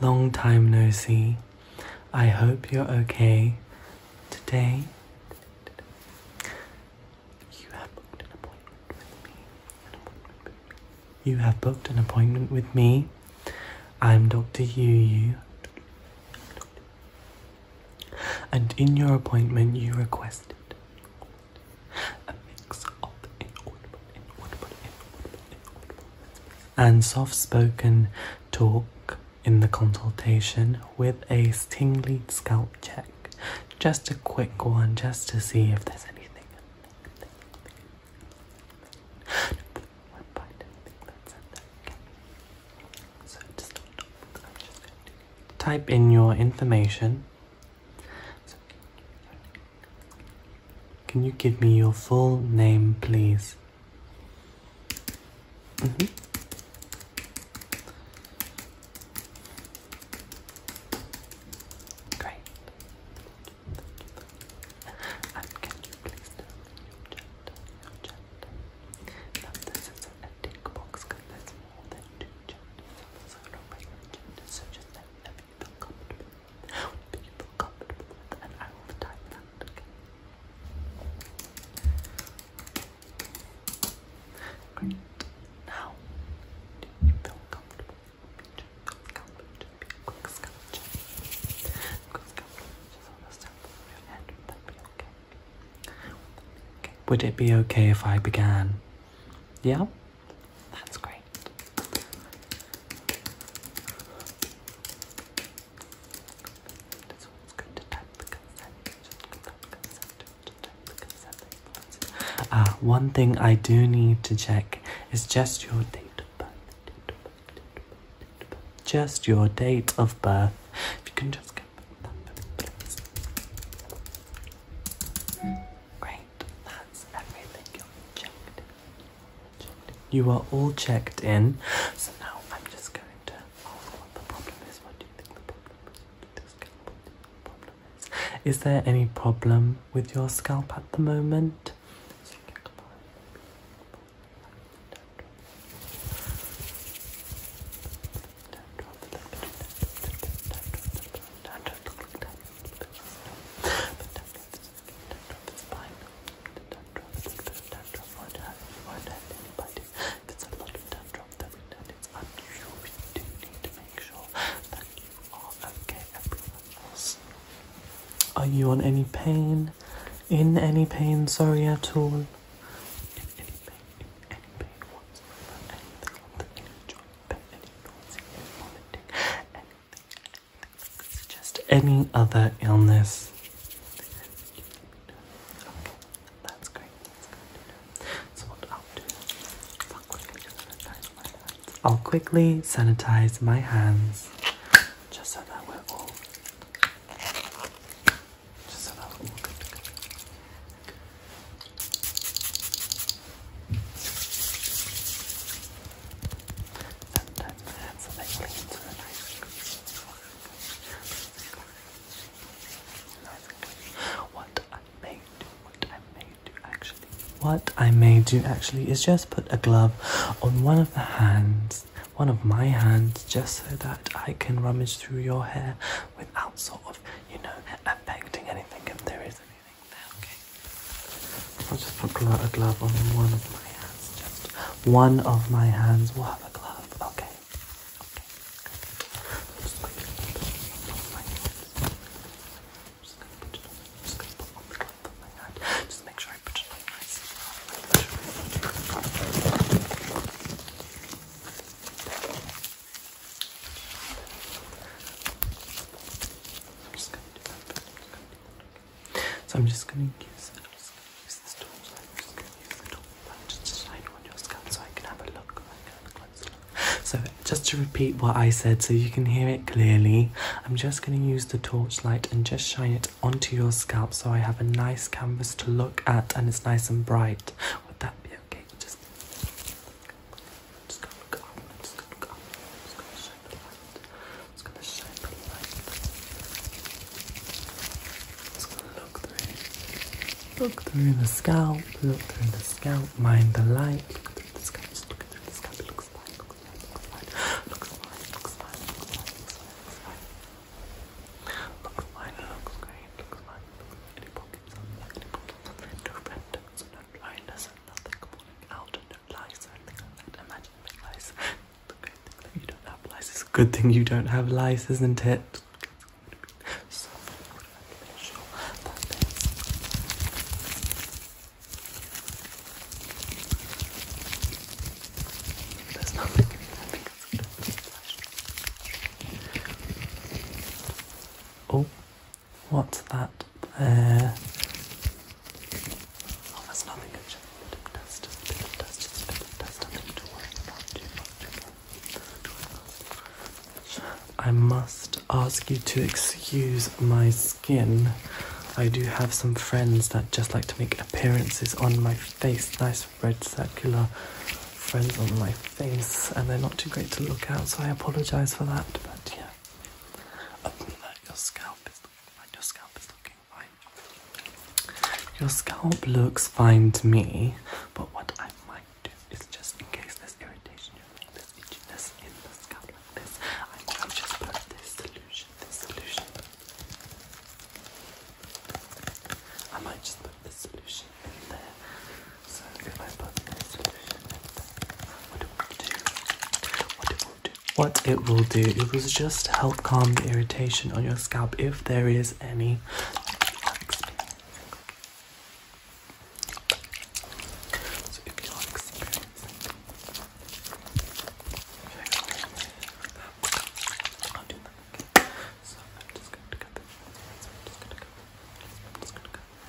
Long time no see. I hope you're okay. Today, you have booked an appointment with me. You have booked an appointment with me. I'm Dr. Yu Yu. And in your appointment, you requested a mix of and soft spoken talk in the consultation with a tingly scalp check. Just a quick one, just to see if there's anything. Type in your information. Can you give me your full name, please? Mhm. Great. And can you please tell me your gender? Your gender. Now this is a tick box because there's more than two genders. So no regular gender. So just let me know if you feel comfortable. Whatever you feel comfortable with, and I will type that. Okay. Great. Now, do you feel comfortable? Just feel comfortable. Just be a quick scalp check. Quick scalp check. Just on the sample of your head. Would that be okay? Okay. Would it be okay if I began? Yeah? That's great. That's what's good to type the consent. Ah, one thing I do need to check is just your date of birth. Just your date of birth. If you can just You are all checked in. So now I'm just going to ask what the problem is. What do you think the problem is? What do you think the problem is? Is there any problem with your scalp at the moment? Are you on any pain? In any pain, sorry at all? Suggest any other illness. Okay, that's great, that's good. So what I'll do is I'll quickly sanitize my hands. I'll quickly sanitize my hands just so that we're all just so that we're all good to go. Sometimes my hands are like clean so that I what I may do, what I may do actually, what I may do actually is just put a glove on one of the hands, one of my hands, just so that I can rummage through your hair without sort of, you know, affecting anything if there is anything there, okay? I'll just put a glove on one of my hands, just one of my hands will have a glove, okay? Okay. Just quickly put it on my hand. Just gonna put it on. Just gonna put on the glove on my hand. Just make sure I put it on nice. I'm just gonna do that. I'm just just gonna use use the tool just to shine on your scalp so I can have a look. So just to repeat what I said so you can hear it clearly, I'm just going to use the torchlight and just shine it onto your scalp so I have a nice canvas to look at and it's nice and bright. Look through the scalp, look through the scalp, mind the light, look through the scalp, just look through the scalp, it looks fine, looks fine, looks fine, looks fine, looks fine, looks fine, looks fine, looks fine. Looks fine, looks great, looks fine, looks fine, any pockets on the back, any pockets on the end, no vendors, no dryness, and nothing calling out, and no lice or anything like that. Imagine no lice. It's a good thing that you don't have lice. is a good thing you don't have lice, isn't it? What's that there? Oh, that's nothing. I must ask you to excuse my skin. I do have some friends that just like to make appearances on my face. Nice red circular friends on my face, and they're not too great to look at, so I apologise for that. But yeah, other than that, your scalp is looking fine. Your scalp is looking fine. Your scalp looks fine to me, but what I might do is just in case there's irritation, there's itchiness in the scalp like this, I might just put this solution, this solution. I might just put this solution in there. So if I put this solution in there, what it will do, what it will do, what it will do, it will just help calm the irritation on your scalp if there is any. So if you are experiencing I'll do that again. So I'm just going to cover I'm just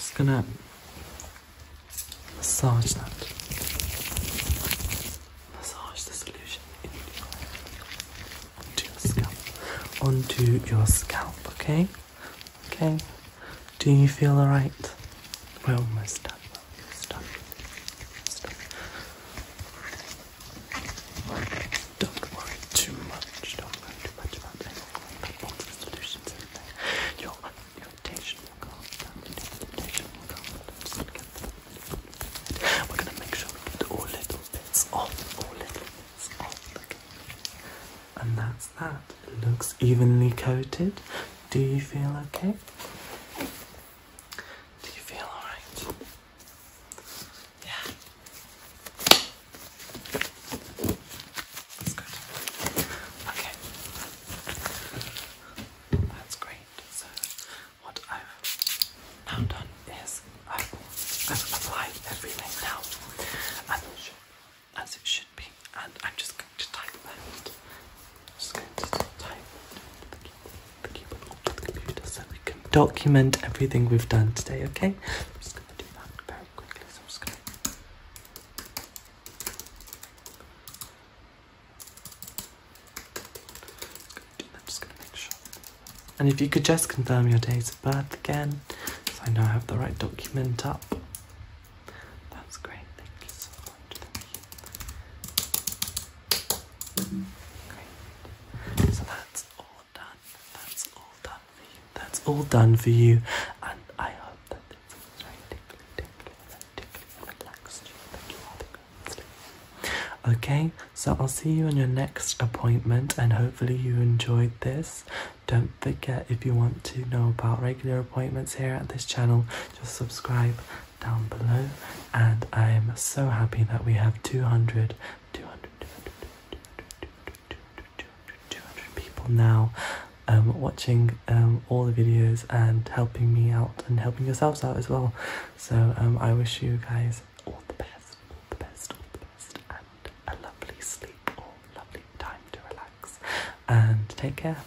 just gonna massage that. Massage the solution into your scalp. Onto your scalp, okay? Okay. Do you feel alright? We're almost done. We're almost done. Almost done. Don't worry too much. Don't worry too much about anything. All the solutions in there. Your irritation will go down. Your irritation will go down. Just gonna get them. We're gonna make sure we get all little bits off. All little bits off. Okay. And that's that. It looks evenly coated. Do you feel okay? Do you feel alright? Yeah. That's good. Okay. That's great. So, what I've now done is I've, I've applied everything now, as it should, as it should be, and I'm just going to type that. Just going to type the keyboard, the keyboard onto the computer so we can document everything we've done today. Okay? I'm just to do that very quickly. So I'm just to. I'm just to make sure. And if you could just confirm your date of birth again, so I know I have the right document up. That's great. Thank you so much. Thank you. Great. So that's all done. That's all done for you. That's all done for you. And I hope that very and relaxed you. You sleep. Okay, so I'll see you in your next appointment and hopefully you enjoyed this. Don't forget if you want to know about regular appointments here at this channel, just subscribe down below. And I am so happy that we have 200, 200, 200, 200 people now um, watching um, all the videos and helping me out and helping yourselves out as well. So um, I wish you guys all the best, all the best, all the best, and a lovely sleep or lovely time to relax. And take care.